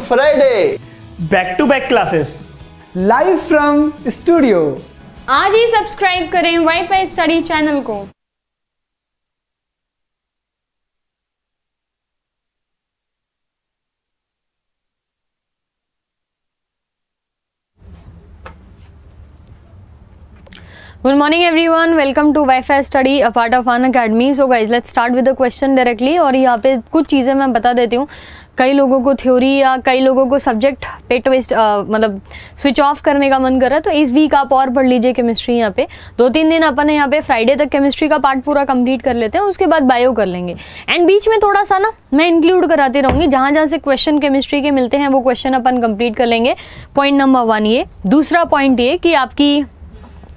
Friday. Back to back classes live from studio आज ही subscribe करें वाईफाई स्टडी चैनल को। Good morning everyone. Welcome to Wi-Fi study, a part of An Academy. So guys, let's start with the question directly. और यहाँ पे कुछ चीज़ें मैं बता देती हूँ कई लोगों को थ्योरी या कई लोगों को सब्जेक्ट पे ट्विस्ट मतलब स्विच ऑफ़ करने का मन कर रहा है तो इस वीक आप और पढ़ लीजिए केमिस्ट्री यहाँ पे दो तीन दिन अपन यहाँ पे फ्राइडे तक केमिस्ट्री का पार्ट पूरा कंप्लीट कर लेते हैं उसके बाद बायो कर लेंगे एंड बीच में थोड़ा सा ना मैं इंक्लूड कराती रहूँगी जहाँ जहाँ से क्वेश्चन केमिस्ट्री के मिलते हैं वो क्वेश्चन अपन कंप्लीट कर लेंगे पॉइंट नंबर वन ये दूसरा पॉइंट ये कि आपकी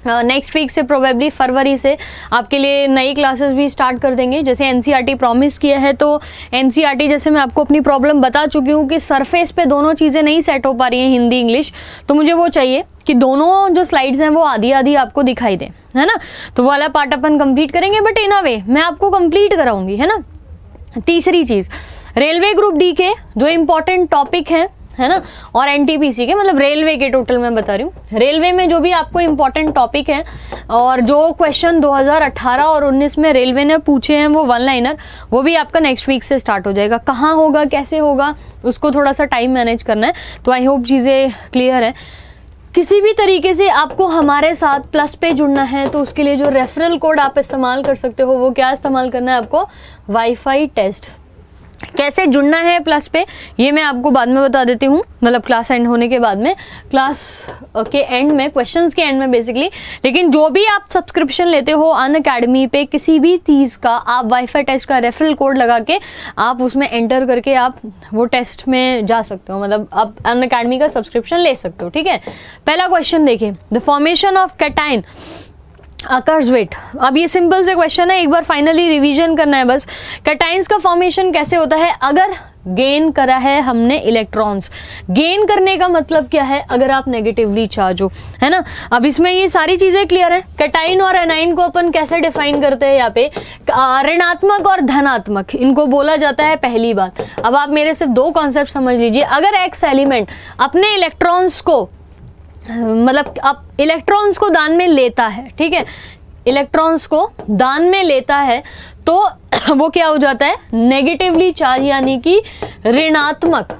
नेक्स्ट वीक से प्रोबेबली फरवरी से आपके लिए नई क्लासेस भी स्टार्ट कर देंगे। जैसे एन प्रॉमिस किया है तो एन जैसे मैं आपको अपनी प्रॉब्लम बता चुकी हूँ कि सरफेस पे दोनों चीज़ें नहीं सेट हो पा रही हैं हिंदी इंग्लिश तो मुझे वो चाहिए कि दोनों जो स्लाइड्स हैं वो आधी आधी आपको दिखाई दें, है ना? तो वाला पार्ट अपन कंप्लीट करेंगे बट इन अ वे मैं आपको कंप्लीट कराऊँगी, है ना? तीसरी चीज़ रेलवे ग्रुप डी के जो इम्पोर्टेंट टॉपिक हैं है ना? और एनटीपीसी के मतलब रेलवे के टोटल मैं बता रही हूँ। रेलवे में जो भी आपको इम्पोर्टेंट टॉपिक है, और जो क्वेश्चन 2018 और 19 में रेलवे ने पूछे हैं वो वन लाइनर वो भी आपका नेक्स्ट वीक से स्टार्ट हो जाएगा। कहाँ होगा, कैसे होगा, उसको थोड़ा सा टाइम मैनेज करना है। तो आई होप चीज़ें क्लियर है। किसी भी तरीके से आपको हमारे साथ प्लस पे जुड़ना है तो उसके लिए जो रेफरल कोड आप इस्तेमाल कर सकते हो, वो क्या इस्तेमाल करना है आपको? वाईफाई टेस्ट कैसे जुड़ना है प्लस पे, ये मैं आपको बाद में बता देती हूँ। मतलब क्लास एंड होने के बाद में। क्लास के एंड में क्वेश्चंस के एंड में बेसिकली लेकिन जो भी आप सब्सक्रिप्शन लेते हो अन अकेडमी पे किसी भी चीज़ का, आप वाईफाई टेस्ट का रेफरल कोड लगा के, आप उसमें एंटर करके आप वो टेस्ट में जा सकते हो। मतलब आप अन अकेडमी का सब्सक्रिप्शन ले सकते हो, ठीक है? पहला क्वेश्चन देखिए। The formation of cation occurs with अब ये सिंपल से क्वेश्चन है, एक बार फाइनली रिवीजन करना है बस। कैटाइंस का फॉर्मेशन कैसे होता है? अगर गेन करा है हमने इलेक्ट्रॉन्स गेन करने का मतलब क्या है? अगर आप नेगेटिवली चार्ज हो, है ना? अब इसमें ये सारी चीज़ें क्लियर है। कैटाइन और एनाइन को अपन कैसे डिफाइन करते हैं यहाँ पे? ऋणात्मक और धनात्मक, इनको बोला जाता है पहली बात। अब आप मेरे सिर्फ़ दो कॉन्सेप्ट समझ लीजिए। अगर एक्स एलिमेंट अपने इलेक्ट्रॉन्स को मतलब अब इलेक्ट्रॉन्स को दान में लेता है, ठीक है? इलेक्ट्रॉन्स को दान में लेता है तो वो क्या हो जाता है? नेगेटिवली चार्ज यानी कि ऋणात्मक।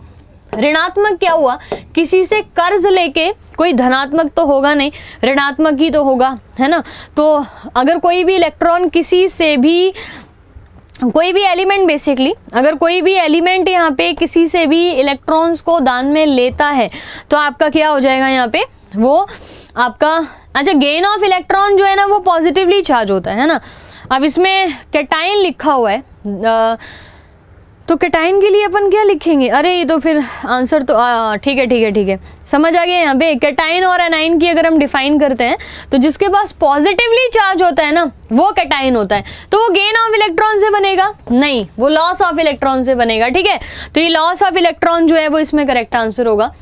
ऋणात्मक क्या हुआ? किसी से कर्ज लेके कोई धनात्मक तो होगा नहीं, ऋणात्मक ही तो होगा, है ना? तो अगर कोई भी इलेक्ट्रॉन किसी से भी कोई भी एलिमेंट बेसिकली अगर कोई भी एलिमेंट यहाँ पे किसी से भी इलेक्ट्रॉन्स को दान में लेता है तो आपका क्या हो जाएगा यहाँ पे? वो आपका अच्छा गेन ऑफ़ इलेक्ट्रॉन जो है ना वो पॉजिटिवली चार्ज होता है ना? अब इसमें कैटाइन लिखा हुआ है आ, तो कैटाइन के लिए अपन क्या लिखेंगे? अरे, ये तो फिर आंसर तो ठीक है ठीक है ठीक है। समझ आ गया यहाँ पे? कैटाइन और एनाइन की अगर हम डिफाइन करते हैं तो जिसके पास पॉजिटिवली चार्ज होता है ना, वो कैटाइन होता है। तो वो गेन ऑफ़ इलेक्ट्रॉन से बनेगा? नहीं, वो लॉस ऑफ़ इलेक्ट्रॉन से बनेगा, ठीक है? तो ये लॉस ऑफ़ इलेक्ट्रॉन जो है, वो इसमें करेक्ट आंसर होगा।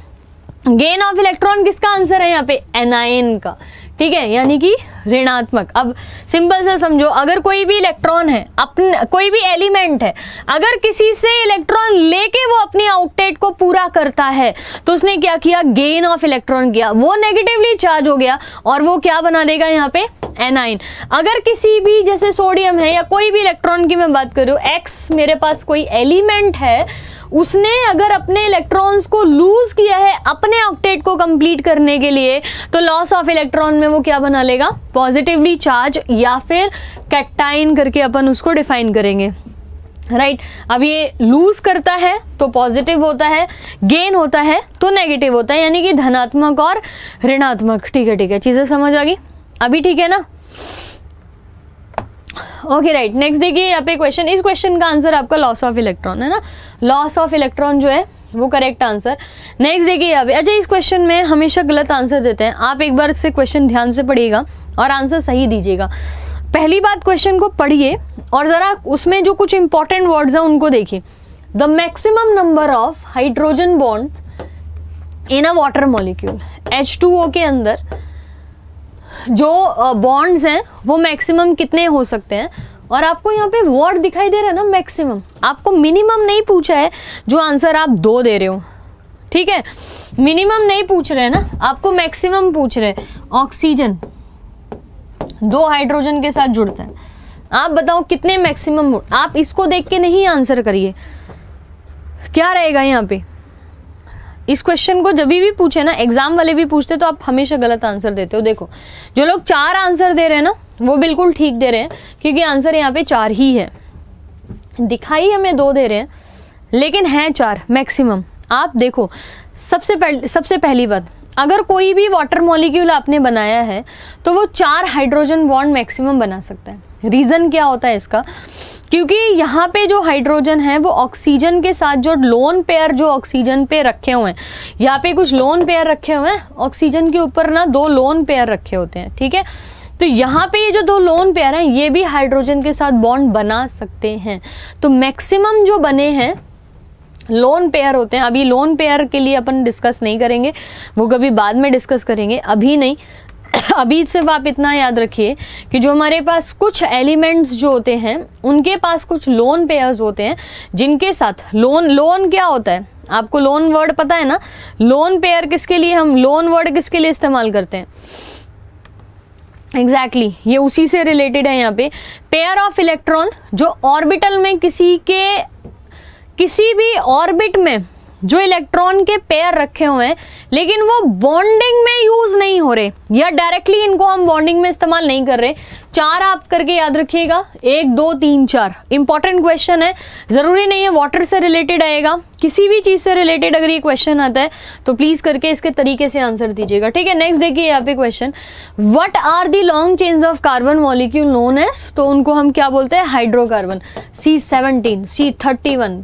गेन ऑफ़ इलेक्ट्रॉन किसका आंसर है यहाँ पे? एनाइन का। ठीक है? यानी कि ऋणात्मक। अब सिंपल से समझो, अगर कोई भी इलेक्ट्रॉन है, अपने, कोई भी एलिमेंट है, अगर किसी से इलेक्ट्रॉन लेके वो अपनी आउटटेट को पूरा करता है तो उसने क्या किया? गेन ऑफ़ इलेक्ट्रॉन किया। वो नेगेटिवली चार्ज हो गया और वो क्या बना देगा यहाँ पे? एनाइन अगर किसी भी, जैसे सोडियम है या कोई भी इलेक्ट्रॉन की मैं बात करूँ एक्स मेरे पास कोई एलिमेंट है, उसने अगर अपने इलेक्ट्रॉन्स को लूज किया है अपने ऑक्टेट को कंप्लीट करने के लिए तो लॉस ऑफ़ इलेक्ट्रॉन में वो क्या बना लेगा? पॉजिटिवली चार्ज या फिर कैटाइन करके अपन उसको डिफाइन करेंगे। Right right. अब ये लूज करता है तो पॉजिटिव होता है गेन होता है तो नेगेटिव होता है, यानी कि धनात्मक और ऋणात्मक। ठीक है ठीक है। चीज़ें समझ आ गई? अभी ठीक है ना? ओके राइट नेक्स्ट देखिए, यहाँ पे क्वेश्चन इस क्वेश्चन का आंसर आपका लॉस ऑफ़ इलेक्ट्रॉन है ना? लॉस ऑफ़ इलेक्ट्रॉन जो है, वो करेक्ट आंसर नेक्स्ट देखिए, यहाँ पे अच्छा इस क्वेश्चन में हमेशा गलत आंसर देते हैं। आप एक बार से क्वेश्चन ध्यान से पढ़िएगा और आंसर सही दीजिएगा। पहली बात क्वेश्चन को पढ़िए और ज़रा उसमें जो कुछ इंपॉर्टेंट वर्ड्स हैं उनको देखिए। The maximum number of hydrogen bonds in a water molecule H2O के अंदर जो बॉन्ड्स हैं, वो मैक्सिमम कितने हो सकते हैं? और आपको यहाँ पे वर्ड दिखाई दे रहा है ना मैक्सिमम आपको मिनिमम नहीं पूछा है, जो आंसर आप दो दे रहे हो। ठीक है? मिनिमम नहीं पूछ रहे हैं ना, आपको मैक्सिमम पूछ रहे हैं। ऑक्सीजन दो हाइड्रोजन के साथ जुड़ता है। आप बताओ कितने मैक्सिमम आप इसको देख के नहीं आंसर करिए। क्या रहेगा यहाँ पे? इस क्वेश्चन को जब भी पूछे ना एग्ज़ाम वाले भी पूछते तो आप हमेशा गलत आंसर देते हो। देखो, जो लोग चार आंसर दे रहे हैं ना, वो बिल्कुल ठीक दे रहे हैं, क्योंकि आंसर यहाँ पे चार ही है। दिखाई हमें दो दे रहे हैं, लेकिन है चार मैक्सिमम आप देखो, सबसे पहले, सबसे पहली बात, अगर कोई भी वाटर मॉलिक्यूल आपने बनाया है तो वो चार हाइड्रोजन बॉन्ड मैक्सिमम बना सकता है। रीज़न क्या होता है इसका? क्योंकि यहाँ पे जो हाइड्रोजन है, वो ऑक्सीजन के साथ जो लोन पेयर जो ऑक्सीजन पे रखे हुए हैं, यहाँ पे कुछ लोन पेयर रखे हुए हैं ऑक्सीजन के ऊपर ना दो लोन पेयर रखे होते हैं, ठीक है? तो यहाँ पे ये जो दो लोन पेयर हैं, ये भी हाइड्रोजन के साथ बॉन्ड बना सकते हैं। तो मैक्सिमम जो बने हैं लोन पेयर होते हैं, अभी लोन पेयर के लिए अपन डिस्कस नहीं करेंगे, वो कभी बाद में डिस्कस करेंगे, अभी नहीं। अभी सिर्फ़ आप इतना याद रखिए कि जो हमारे पास कुछ एलिमेंट्स जो होते हैं उनके पास कुछ लोन पेयर्स होते हैं जिनके साथ लोन लोन क्या होता है? आपको लोन वर्ड पता है ना? लोन पेयर किसके लिए हम लोन वर्ड किसके लिए इस्तेमाल करते हैं? एग्जैक्टली exactly, ये उसी से रिलेटेड है यहाँ पे। पेयर ऑफ़ इलेक्ट्रॉन जो ऑर्बिटल में किसी के किसी भी ऑर्बिट में जो इलेक्ट्रॉन के पेयर रखे हुए हैं, लेकिन वो बॉन्डिंग में यूज़ नहीं हो रहे, या डायरेक्टली इनको हम बॉन्डिंग में इस्तेमाल नहीं कर रहे। चार आप करके याद रखिएगा, एक, दो, तीन, चार। इंपॉर्टेंट क्वेश्चन है, ज़रूरी नहीं है वाटर से रिलेटेड आएगा, किसी भी चीज़ से रिलेटेड अगर ये क्वेश्चन आता है तो प्लीज़ करके इसके तरीके से आंसर दीजिएगा। ठीक है नेक्स्ट देखिए यहाँ पे question what are the long chains of carbon molecule known as तो उनको हम क्या बोलते हैं? Hydrocarbon C seventeen C thirty one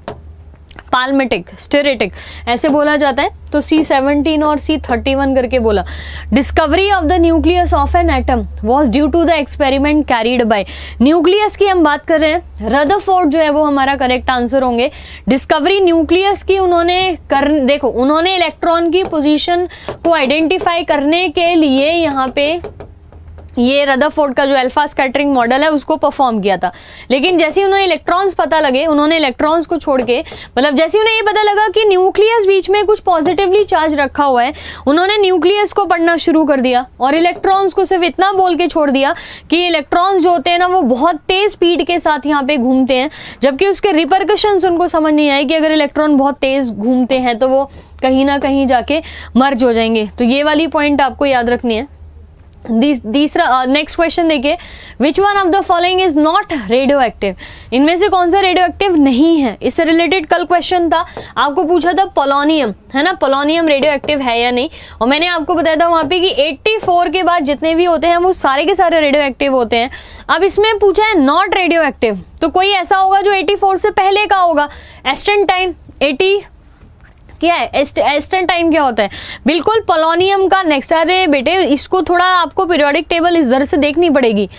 palmitic stearic ऐसे बोला जाता है। तो सी सेवनटीन और सी थर्टी वन करके बोला। Discovery of the nucleus of an atom was due to the experiment carried by nucleus की हम बात कर रहे हैं। रदरफोर्ड जो है वो हमारा करेक्ट आंसर होंगे। डिस्कवरी न्यूक्लियस की उन्होंने कर, देखो, उन्होंने इलेक्ट्रॉन की पोजीशन को आइडेंटिफाई करने के लिए यहाँ पे ये रदरफोर्ड का जो अल्फ़ा स्कैटरिंग मॉडल है, उसको परफॉर्म किया था। लेकिन जैसे ही उन्हें इलेक्ट्रॉन्स पता लगे, उन्होंने इलेक्ट्रॉन्स को छोड़ के मतलब जैसे उन्हें ये पता लगा कि न्यूक्लियस बीच में कुछ पॉजिटिवली चार्ज रखा हुआ है, उन्होंने न्यूक्लियस को पढ़ना शुरू कर दिया और इलेक्ट्रॉन्स को सिर्फ़ इतना बोल के छोड़ दिया कि इलेक्ट्रॉन्स जो होते हैं ना, वो बहुत तेज स्पीड के साथ यहाँ पे घूमते हैं, जबकि उसके रिपरकशंस उनको समझ नहीं आए कि अगर इलेक्ट्रॉन बहुत तेज घूमते हैं तो वो कहीं ना कहीं जाके मर्ज हो जाएँगे। तो ये वाली पॉइंट आपको याद रखनी है। तीसरा नेक्स्ट क्वेश्चन देखिए। Which one of the following is not radioactive इनमें से कौन सा रेडियो एक्टिव नहीं है? इससे रिलेटेड कल क्वेश्चन था। आपको पूछा था पोलोनियम है ना? पोलोनियम रेडियो एक्टिव है या नहीं? और मैंने आपको बताया था वहाँ पे कि 84 के बाद जितने भी होते हैं, वो सारे के सारे रेडियो एक्टिव होते हैं। अब इसमें पूछा है नॉट रेडियो एक्टिव तो कोई ऐसा होगा जो 84 से पहले का होगा? एस्टेंटाइन टाइम एटी क्या है? एस्टन टाइम क्या होता है? बिल्कुल पोलोनियम का नेक्स्ट अरे बेटे, इसको थोड़ा आपको पीरियोडिक टेबल इस दर से देखनी पड़ेगी।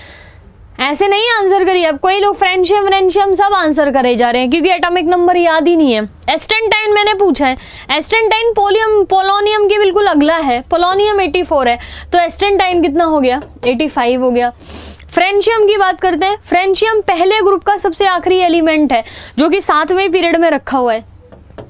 ऐसे नहीं आंसर करिए अब कोई लोग फ्रेंडशियम फ्रेंडशियम सब आंसर करे जा रहे हैं, क्योंकि एटॉमिक नंबर याद ही नहीं है। एस्टेंटाइन मैंने पूछा है। एस्टेंटाइन पोलियम पोलोनियम के बिल्कुल अगला है। पोलोनियम 84 है। तो एस्टेंटाइन कितना हो गया? 85 हो गया। फ्रेंशियम की बात करते हैं। फ्रेंशियम पहले ग्रुप का सबसे आखिरी एलिमेंट है, जो कि सातवें पीरियड में रखा हुआ है।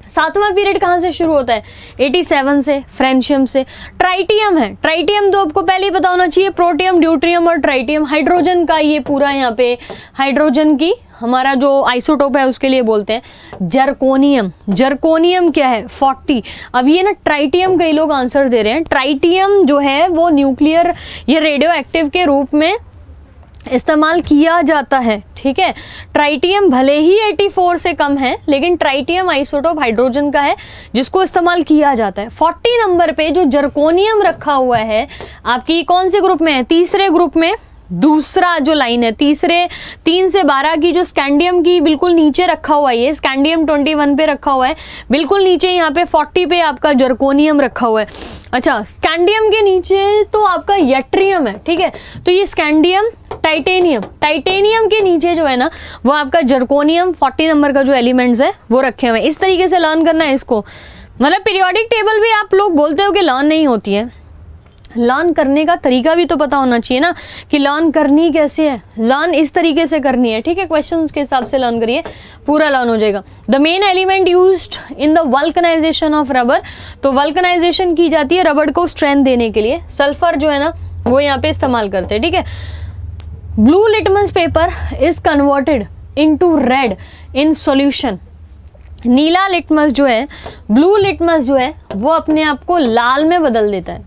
सातवां पीरियड कहाँ से शुरू होता है? 87 से फ्रेंशियम से। ट्राइटियम है। ट्राइटियम तो आपको पहले ही पता होना चाहिए प्रोटियम ड्यूट्रियम और ट्राइटियम हाइड्रोजन का ये पूरा यहाँ पे हाइड्रोजन की हमारा जो आइसोटोप है, उसके लिए बोलते हैं। जर्कोनियम जर्कोनियम क्या है? 40 अब ये ना ट्राइटियम कई लोग आंसर दे रहे हैं। ट्राइटियम जो है, वो न्यूक्लियर ये रेडियो एक्टिव के रूप में इस्तेमाल किया जाता है, ठीक है? ट्राइटियम भले ही 84 से कम है, लेकिन ट्राइटियम आइसोटोप हाइड्रोजन का है, जिसको इस्तेमाल किया जाता है। 40 नंबर पे जो जर्कोनियम रखा हुआ है, आपकी कौन से ग्रुप में है? तीसरे ग्रुप में दूसरा जो लाइन है, तीसरे तीन से बारह की जो स्कैंडियम की बिल्कुल नीचे रखा हुआ है, ये स्कैंडियम ट्वेंटी वन पे रखा हुआ है। बिल्कुल नीचे यहाँ पे फोर्टी पे आपका जर्कोनियम रखा हुआ है। अच्छा स्कैंडियम के नीचे तो आपका यट्रियम है, ठीक है? तो ये स्कैंडियम टाइटेनियम टाइटेनियम के नीचे जो है ना, वो आपका जर्कोनियम फोर्टी नंबर का जो एलिमेंट्स है, वो रखे हुए हैं। इस तरीके से लर्न करना है इसको। मतलब पीरियोडिक टेबल भी आप लोग बोलते हो कि लर्न नहीं होती है। लर्न करने का तरीका भी तो पता होना चाहिए ना, कि लर्न करनी कैसे है। लर्न इस तरीके से करनी है, ठीक है? क्वेश्चंस के हिसाब से लर्न करिए, पूरा लर्न हो जाएगा। The main element used in the vulcanization of rubber तो वल्कनाइजेशन की जाती है रबर को स्ट्रेंथ देने के लिए। सल्फ़र जो है ना, वो यहाँ पे इस्तेमाल करते हैं, ठीक है? Blue litmus paper is converted into red in solution Neela litmus जो है ब्लू लिटमस जो है, वो अपने आप को लाल में बदल देता है।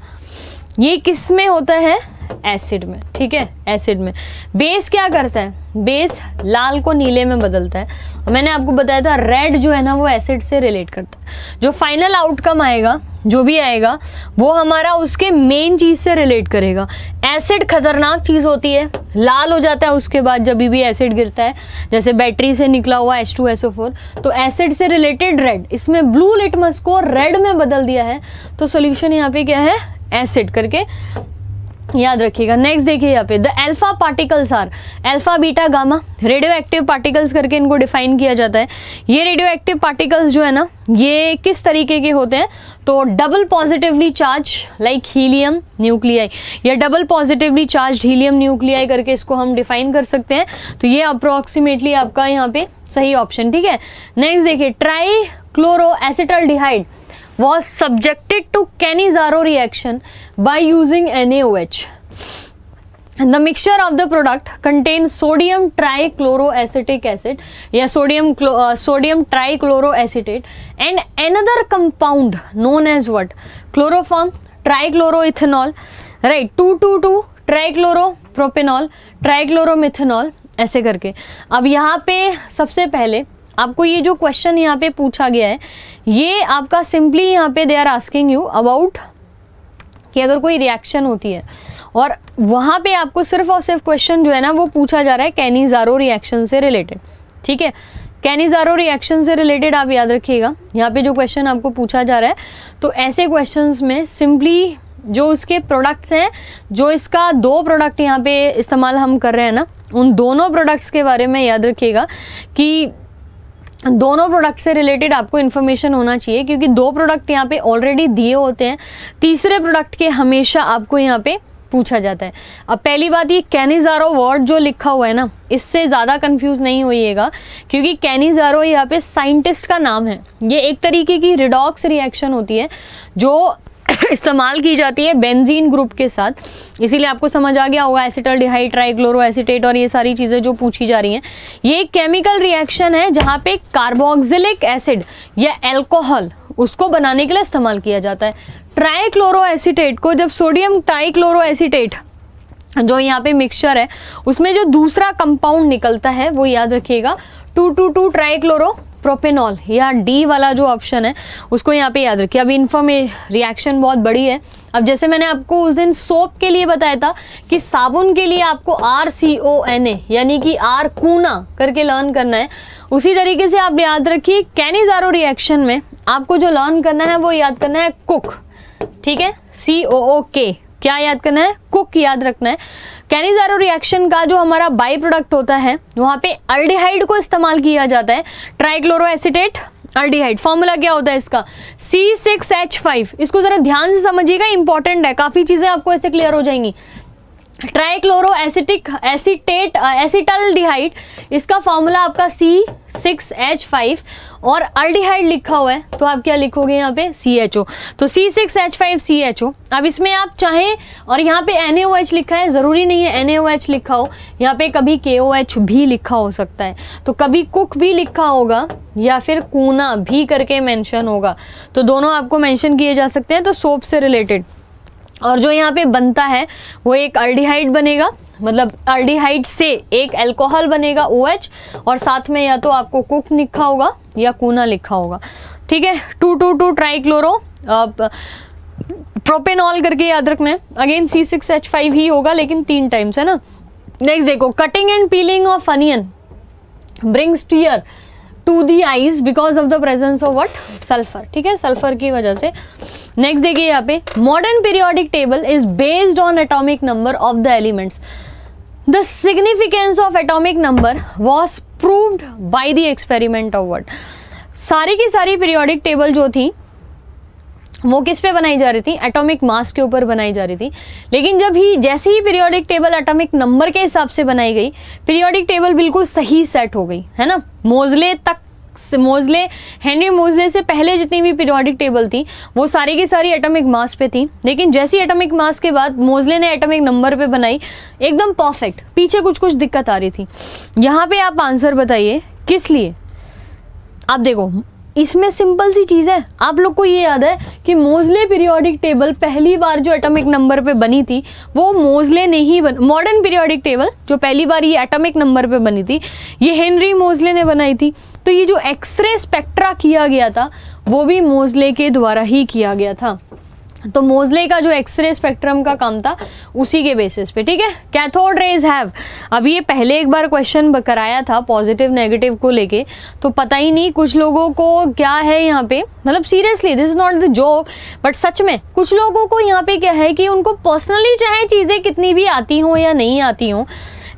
ये किसमें होता है? एसिड में, ठीक है? एसिड में। बेस क्या करता है? बेस लाल को नीले में बदलता है। और मैंने आपको बताया था रेड जो है ना, वो एसिड से रिलेट करता है। जो फाइनल आउटकम आएगा, जो भी आएगा, वो हमारा उसके मेन चीज़ से रिलेट करेगा। एसिड खतरनाक चीज़ होती है। लाल हो जाता है उसके बाद जब भी एसिड गिरता है। जैसे बैटरी से निकला हुआ H two S O four तो एसिड से रिलेटेड रेड इसमें ब्लू लिटमस को रेड में बदल दिया है। तो सोल्यूशन यहाँ पे क्या है? एसिड करके याद रखिएगा। नेक्स्ट देखिए यहाँ पे the alpha particles are alpha beta gamma radioactive particles करके इनको डिफाइन किया जाता है। ये रेडियो एक्टिव पार्टिकल्स जो है ना, ये किस तरीके के होते हैं? तो double positively charge like helium nuclei या double positively charge helium nuclei करके इसको हम डिफाइन कर सकते हैं। तो ये अप्रोक्सीमेटली आपका यहाँ पे सही ऑप्शन ठीक है? नेक्स्ट देखिए trichloroacetal was subjected to Cannizzaro reaction by using N H the mixture of the product contain sodium trichloroacetic acid या sodium sodium trichloroacetate and another compound known as what chloroform trichloroethanol right two two two trichloropropanol trichloromethanol ऐसे करके। अब यहाँ पे सबसे पहले आपको ये जो क्वेश्चन यहाँ पे पूछा गया है, ये आपका सिंपली यहाँ पे they are asking you about कि अगर कोई रिएक्शन होती है, और वहाँ पे आपको सिर्फ़ और सिर्फ़ क्वेश्चन जो है ना, वो पूछा जा रहा है कैनीजारो रिएक्शन से रिलेटेड ठीक है? कैनीजारो रिएक्शन से रिलेटेड आप याद रखिएगा, यहाँ पे जो क्वेश्चन आपको पूछा जा रहा है तो ऐसे क्वेश्चंस में सिंपली जो उसके प्रोडक्ट्स हैं, जो इसका दो प्रोडक्ट यहाँ पे इस्तेमाल हम कर रहे हैं ना, उन दोनों प्रोडक्ट्स के बारे में याद रखिएगा कि दोनों प्रोडक्ट से रिलेटेड आपको इन्फॉर्मेशन होना चाहिए, क्योंकि दो प्रोडक्ट यहाँ पे ऑलरेडी दिए होते हैं, तीसरे प्रोडक्ट के हमेशा आपको यहाँ पे पूछा जाता है। अब पहली बात ये कैनिजारो वर्ड जो लिखा हुआ है ना, इससे ज़्यादा कंफ्यूज नहीं होइएगा, क्योंकि कैनिजारो यहाँ पे साइंटिस्ट का नाम है। ये एक तरीके की रिडॉक्स रिएक्शन होती है, जो इस्तेमाल की जाती है बेंजीन ग्रुप के साथ। इसीलिए आपको समझ आ गया होगा, एसिटल डिहाइड ट्राइक्लोरो और ये सारी चीज़ें जो पूछी जा रही हैं। ये एक केमिकल रिएक्शन है जहाँ पे कार्बोक्सिलिक एसिड या एल्कोहल, उसको बनाने के लिए इस्तेमाल किया जाता है। ट्राइक्लोरो एसिटेट को जब सोडियम ट्राइक्लोरो एसिटेट जो यहाँ पे मिक्सचर है, उसमें जो दूसरा कंपाउंड निकलता है, वो याद रखिएगा, two two two trichloropropanol या डी वाला जो ऑप्शन है, उसको यहाँ पे याद रखिए। अभी इन्फॉर्मे रिएक्शन बहुत बड़ी है। अब जैसे मैंने आपको उस दिन सोप के लिए बताया था कि साबुन के लिए आपको R C O N A यानी कि आर कूना करके लर्न करना है। उसी तरीके से आप याद रखिए कैनिजारो रिएक्शन में आपको जो लर्न करना है, वो याद करना है कुक ठीक है? सी ओ ओ के क्या याद करना है? कुक याद रखना है। कैनिजारो रिएक्शन का जो हमारा बाई प्रोडक्ट होता है, वहाँ पे अल्डिहाइड को इस्तेमाल किया जाता है। ट्राइक्लोरो एसिटेट अल्डिहाइड फॉर्मूला क्या होता है इसका? C6H5 इसको जरा ध्यान से समझिएगा इंपॉर्टेंट है। काफ़ी चीज़ें आपको ऐसे क्लियर हो जाएँगी। Trichloro acetic acetate acetaldehyde इसका फॉर्मूला आपका सी सिक्स एच फाइव और अल्डिहाइड लिखा हुआ है तो आप क्या लिखोगे यहाँ पे? सी एच ओ तो C six H five C H O अब इसमें आप चाहें, और यहाँ पे एन ए ओ एच लिखा है, ज़रूरी नहीं है एन ए ओ एच लिखा हो, यहाँ पे कभी के ओ एच भी लिखा हो सकता है। तो कभी कुक भी लिखा होगा, या फिर कूना भी करके मेंशन होगा। तो दोनों आपको मेंशन किए जा सकते हैं तो सोप से रिलेटेड और जो यहाँ पे बनता है, वो एक अल्डिहाइड बनेगा। मतलब अल्डिहाइड से एक अल्कोहल बनेगा ओ OH और साथ में या तो आपको कुक लिखा होगा या कूना लिखा होगा। ठीक है? Two two two trichloropropanol करके याद रखना है। Again C six H five ही होगा, लेकिन तीन टाइम्स है ना? नेक्स्ट देखो cutting and peeling of onion brings tear to the eyes because of the presence of what sulphur ठीक है? सल्फ़र की वजह से। नेक्स्ट देखिए यहाँ पे। Modern periodic table is based on atomic number of the elements the significance of atomic number was proved by the experiment of what सारी की सारी पीरियोडिक टेबल जो थी वो किस पे बनाई जा रही थी? एटॉमिक मास के ऊपर बनाई जा रही थी। लेकिन जब ही, जैसे ही पीरियोडिक टेबल एटॉमिक नंबर के हिसाब से बनाई गई पीरियोडिक टेबल बिल्कुल सही सेट हो गई, है ना? मोजले तक मोजले हेनरी मोजले से पहले जितनी भी पीरियोडिक टेबल थी, वो सारी की सारी एटॉमिक मास पे थी। लेकिन जैसी एटॉमिक मास के बाद मोजले ने एटॉमिक नंबर पे बनाई, एकदम परफेक्ट पीछे कुछ कुछ दिक्कत आ रही थी। यहाँ पे आप आंसर बताइए, किस लिए? आप देखो इसमें सिंपल सी चीज़ है। आप लोग को ये याद है कि मोजले पीरियोडिक टेबल पहली बार जो एटॉमिक नंबर पे बनी थी, वो मोजले ने ही बन मॉडर्न पीरियोडिक टेबल जो पहली बार ये एटॉमिक नंबर पे बनी थी, ये हेनरी मोजले ने बनाई थी। तो ये जो एक्सरे स्पेक्ट्रा किया गया था, वो भी मोजले के द्वारा ही किया गया था। तो मोजले का जो एक्सरे स्पेक्ट्रम का काम था, उसी के बेसिस पे, ठीक है? कैथोड रेज हैव अभी ये पहले एक बार क्वेश्चन कराया था पॉजिटिव नेगेटिव को लेके तो पता ही नहीं कुछ लोगों को क्या है यहाँ पे। मतलब seriously this is not the joke but सच में, कुछ लोगों को यहाँ पे क्या है कि उनको पर्सनली चाहे चीज़ें कितनी भी आती हों या नहीं आती हों,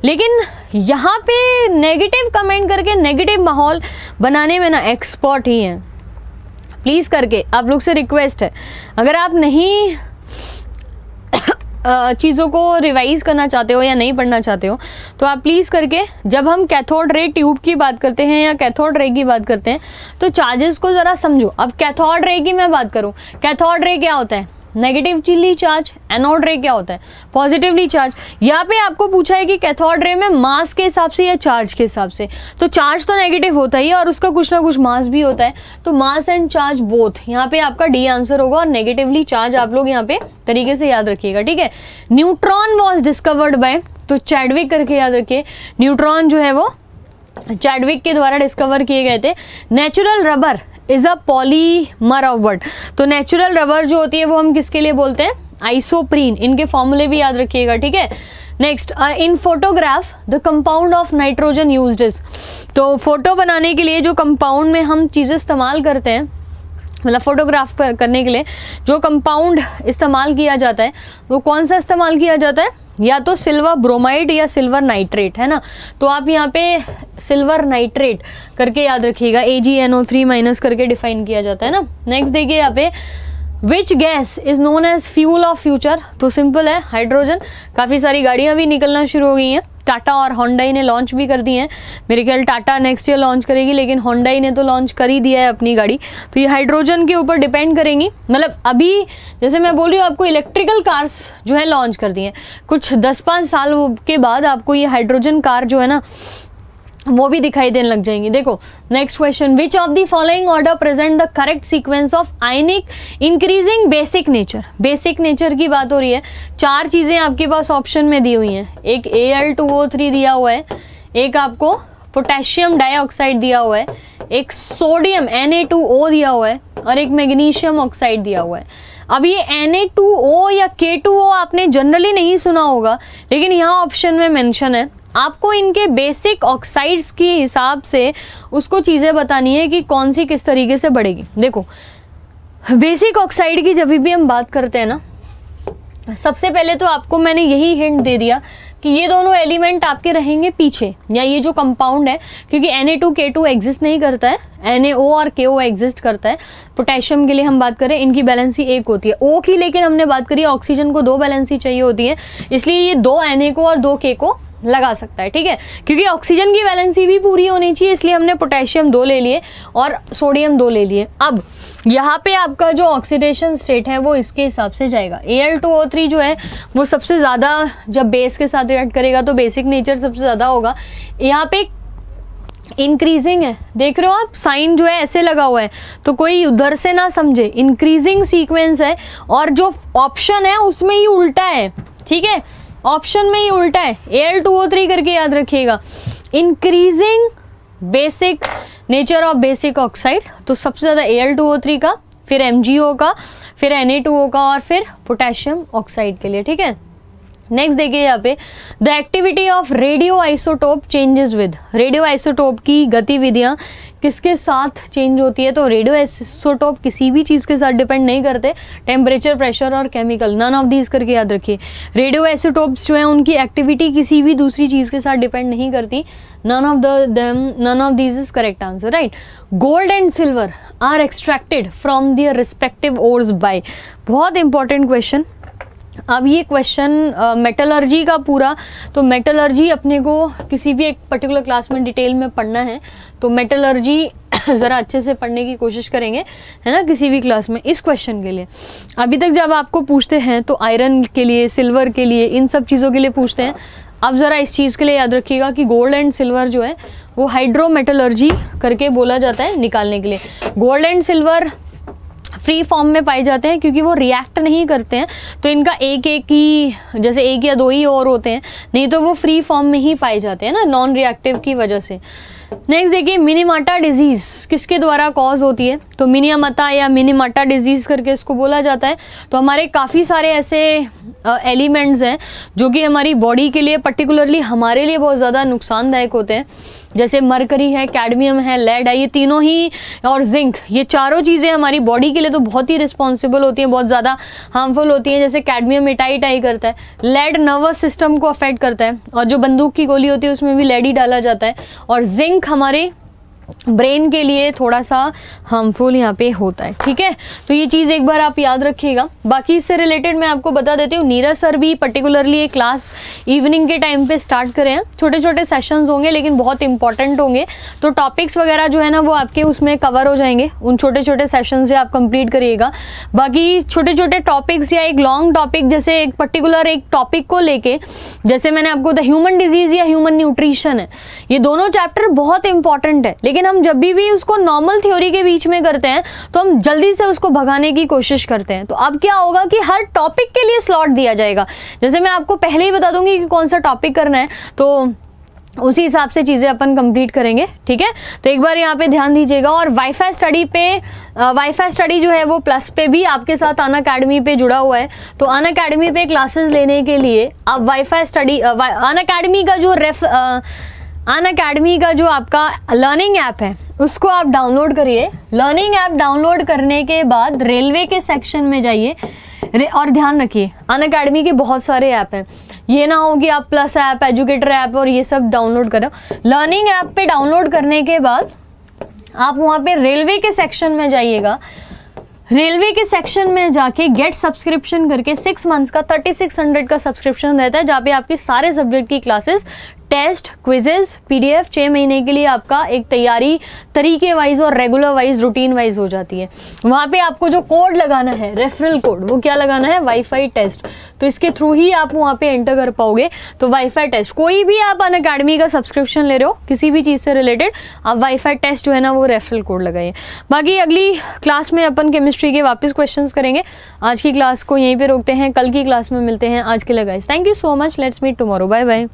लेकिन यहाँ पे नेगेटिव कमेंट करके नेगेटिव माहौल बनाने में ना एक्सपर्ट ही हैं। प्लीज़ करके, आप लोग से रिक्वेस्ट है। अगर आप नहीं चीज़ों को रिवाइज करना चाहते हो या नहीं पढ़ना चाहते हो तो आप प्लीज़ करके, जब हम कैथोड रे ट्यूब की बात करते हैं या कैथोड रे की बात करते हैं तो चार्जेस को ज़रा समझो। अब कैथोड रे की मैं बात करूँ। कैथोड रे क्या होता है? नेगेटिवली चार्ज एनोड रे क्या होता है? पॉजिटिवली चार्ज यहाँ पे आपको पूछा है कि कैथोड रे में मास के हिसाब से या चार्ज के हिसाब से? तो चार्ज तो नेगेटिव होता ही है और उसका कुछ ना कुछ मास भी होता है। तो मास एंड चार्ज बोथ यहाँ पे आपका डी आंसर होगा और नेगेटिवली चार्ज आप लोग यहाँ पे तरीके से याद रखिएगा, ठीक है? न्यूट्रॉन वॉज़ डिस्कवर्ड बाय तो चैडविक करके याद रखिए। न्यूट्रॉन जो है वो चैडविक के द्वारा डिस्कवर किए गए थे। Natural rubber is a polymer of word तो नेचुरल रबर जो होती है, वो हम किसके लिए बोलते हैं? आइसोप्रीन इनके फॉर्मूले भी याद रखिएगा, ठीक है? Next in photograph the compound of nitrogen use is तो फ़ोटो बनाने के लिए जो कंपाउंड में हम चीज़ें इस्तेमाल करते हैं मतलब फोटोग्राफ करने के लिए, जो कंपाउंड इस्तेमाल किया जाता है, वो कौन सा इस्तेमाल किया जाता है? या तो सिल्वर ब्रोमाइड या सिल्वर नाइट्रेट है ना? तो आप यहाँ पे सिल्वर नाइट्रेट करके याद रखिएगा A G N O three minus करके डिफाइन किया जाता है ना? नेक्स्ट देखिए यहाँ पे which gas is known as fuel of future तो सिंपल है हाइड्रोजन काफ़ी सारी गाड़ियाँ भी निकलना शुरू हो गई हैं। टाटा और होंडाई ने लॉन्च भी कर दी हैं। मेरे ख्याल टाटा नेक्स्ट ईयर लॉन्च करेगी, लेकिन होंडाई ने तो लॉन्च कर ही दिया है अपनी गाड़ी। तो ये हाइड्रोजन के ऊपर डिपेंड करेंगी। मतलब अभी, जैसे मैं बोल रही हूँ, आपको इलेक्ट्रिकल कार्स जो है लॉन्च कर दी हैं। कुछ दस पाँच साल के बाद आपको ये हाइड्रोजन कार जो है ना वो भी दिखाई देने लग जाएँगी। देखो next question which of the following order present the correct sequence of ionic increasing basic nature basic nature की बात हो रही है। चार चीज़ें आपके पास ऑप्शन में दी हुई हैं। एक A L two O three दिया हुआ है, एक आपको पोटेशियम डाइऑक्साइड दिया हुआ है, एक sodium N A two O दिया हुआ है और एक मैग्नीशियम ऑक्साइड दिया हुआ है। अब ये एन ए टू ओ या के टू ओ आपने जनरली नहीं सुना होगा, लेकिन यहाँ ऑप्शन में मेंशन है। आपको इनके बेसिक ऑक्साइड्स के हिसाब से उसको चीज़ें बतानी है कि कौन सी किस तरीके से बढ़ेगी। देखो बेसिक ऑक्साइड की जब भी हम बात करते हैं ना, सबसे पहले तो आपको मैंने यही हिंट दे दिया कि ये दोनों एलिमेंट आपके रहेंगे पीछे, या ये जो कंपाउंड है, क्योंकि N A two K two exist नहीं करता है ओ और ओ एग्जिस्ट करता है। पोटेशियम के लिए हम बात करें, इनकी बैलेंसी एक होती है। ओ की लेकिन हमने बात करी ऑक्सीजन को दो बैलेंसी चाहिए होती है। इसलिए ये दो ए को और दो के को लगा सकता है, ठीक है? क्योंकि ऑक्सीजन की वैलेंसी भी पूरी होनी चाहिए, इसलिए हमने पोटेशियम दो ले लिए और सोडियम दो ले लिए। अब, यहाँ पे आपका जो ऑक्सीडेशन स्टेट है, वो इसके हिसाब से जाएगा। ए जो है, वो सबसे ज़्यादा, जब बेस के साथ रिएक्ट करेगा तो बेसिक नेचर सबसे ज़्यादा होगा। यहाँ पे इंक्रीजिंग है। देख रहे हो आप? साइन जो है, ऐसे लगा हुआ है। तो कोई उधर से ना समझे। इंक्रीजिंग सीक्वेंस है और जो ऑप्शन है, उसमें ही उल्टा है, ठीक है? ऑप्शन में ही उल्टा है। A L two O three करके याद रखिएगा। Increasing basic nature of basic oxide तो सबसे ज़्यादा A L two O three का, फिर एम जी ओ का, फिर एन का और फिर पोटेशियम ऑक्साइड के लिए, ठीक है? नेक्स्ट देखिए यहाँ पे the activity of radio isotope changes with radio isotope की गतिविधियाँ किसके साथ चेंज होती है? तो रेडियो आइसोटोप किसी भी चीज़ के साथ डिपेंड नहीं करते। टेम्परेचर प्रेशर और केमिकल नन ऑफ़ दीज करके याद रखिए। रेडियो आइसोटोप्स जो है उनकी एक्टिविटी किसी भी दूसरी चीज़ के साथ डिपेंड नहीं करती। None of them none of these is correct answer right gold and silver are extracted from their respective ores by बहुत इंपॉर्टेंट क्वेश्चन अब ये क्वेश्चन मेटलर्जी uh, का पूरा। तो मेटलर्जी अपने को किसी भी एक पर्टिकुलर क्लास में डिटेल में पढ़ना है। तो मेटलर्जी ज़रा अच्छे से पढ़ने की कोशिश करेंगे, है ना, किसी भी क्लास में, इस क्वेश्चन के लिए। अभी तक जब आपको पूछते हैं तो आयरन के लिए सिल्वर के लिए, इन सब चीज़ों के लिए पूछते हैं। अब ज़रा इस चीज़ के लिए याद रखिएगा कि गोल्ड एंड सिल्वर जो है, वो हाइड्रो हाइड्रोमेटलर्जी करके बोला जाता है निकालने के लिए। Gold and silver free form में पाए जाते हैं, क्योंकि वो रिएक्ट नहीं करते हैं। तो इनका एक एक ही, जैसे एक या दो ही और होते हैं, नहीं तो वो फ्री फॉर्म में ही पाए जाते हैं ना नॉन रिएक्टिव की वजह से। नेक्स्ट देखिए मिनीमाटा डिज़ीज़ किसके द्वारा कॉज होती है? तो मिनियामता या मिनीमाटा डिज़ीज़ करके इसको बोला जाता है। तो हमारे काफ़ी सारे ऐसे एलिमेंट्स हैं जो कि हमारी बॉडी के लिए पर्टिकुलरली हमारे लिए बहुत ज़्यादा नुकसानदायक होते हैं। जैसे मरकरी है, कैडमियम है लेड है, ये तीनों ही और जिंक ये चारों चीज़ें हमारी बॉडी के लिए तो बहुत ही रिस्पॉन्सिबल होती हैं, बहुत ज़्यादा हार्मफुल होती हैं, जैसे कैडमियम मिटाई करता है। लेड नर्वस सिस्टम को अफेक्ट करता है और जो बंदूक की गोली होती है, उसमें भी लेड ही डाला जाता है। और जिंक हमारे ब्रेन के लिए थोड़ा सा हार्मफुल यहाँ पे होता है, ठीक है? तो ये चीज़ एक बार आप याद रखिएगा। बाकी इससे रिलेटेड मैं आपको बता देती हूँ, नीरज सर भी पर्टिकुलरली ये क्लास इवनिंग के टाइम पे स्टार्ट करें हैं। छोटे छोटे सेशंस होंगे, लेकिन बहुत इंपॉर्टेंट होंगे। तो टॉपिक्स वगैरह जो है ना, वो आपके उसमें कवर हो जाएँगे। उन छोटे छोटे सेशन से आप कंप्लीट करिएगा। बाकी छोटे छोटे टॉपिक्स या एक लॉन्ग टॉपिक जैसे एक पर्टिकुलर एक टॉपिक को लेके, जैसे मैंने आपको द ह्यूमन डिज़ीज़ या ह्यूमन न्यूट्रिशन है, ये दोनों चैप्टर बहुत इंपॉर्टेंट है। लेकिन हम जब भी उसको नॉर्मल थ्योरी के बीच में करते हैं तो हम जल्दी से उसको भगाने की कोशिश करते हैं। तो अब क्या होगा कि हर टॉपिक के लिए स्लॉट दिया जाएगा। जैसे मैं आपको पहले ही बता दूँगी कि कौन सा टॉपिक करना है तो उसी हिसाब से चीज़ें अपन कंप्लीट करेंगे, ठीक है? तो एक बार यहाँ पे ध्यान दीजिएगा, और वाईफाई स्टडी पे वाईफाई स्टडी जो है वो प्लस पे भी आपके साथ अन अकेडमी पे जुड़ा हुआ है। तो अन अकेडमी पे क्लासेस लेने के लिए आप वाईफाई स्टडी अन अकेडमी का जो रेफ अन अकेडमी का जो आपका लर्निंग ऐप है, उसको आप डाउनलोड करिए। लर्निंग ऐप डाउनलोड करने के बाद रेलवे के सेक्शन में जाइए। और ध्यान रखिए, अन अकेडमी के बहुत सारे ऐप हैं। ये ना हो कि आप प्लस ऐप, एजुकेटर ऐप और ये सब डाउनलोड करो। लर्निंग ऐप पे डाउनलोड करने के बाद आप वहाँ पे रेलवे के सेक्शन में जाइएगा। रेलवे के सेक्शन में जाके गेट सब्सक्रिप्शन करके सिक्स मंथ्स का थर्टी सिक्स हंड्रेड का सब्सक्रिप्शन रहता है, जहाँ पे आपकी सारे सब्जेक्ट की क्लासेस टेस्ट क्विजेज पीडीएफ छः महीने के लिए आपका एक तैयारी तरीके वाइज और रेगुलर वाइज रूटीन वाइज हो जाती है। वहाँ पे आपको जो कोड लगाना है रेफरल कोड वो क्या लगाना है? वाईफाई टेस्ट तो इसके थ्रू ही आप वहाँ पे एंटर कर पाओगे। तो वाईफाई टेस्ट कोई भी आप अन अकेडमी का सब्सक्रिप्शन ले रहे हो, किसी भी चीज़ से रिलेटेड आप वाईफाई टेस्ट जो है ना, वो रेफरल कोड लगाइए। बाकी अगली क्लास में अपन केमिस्ट्री के वापस क्वेश्चन करेंगे। आज की क्लास को यहीं पर रोकते हैं, कल की क्लास में मिलते हैं। आज के लिए thank you so much let's meet tomorrow bye bye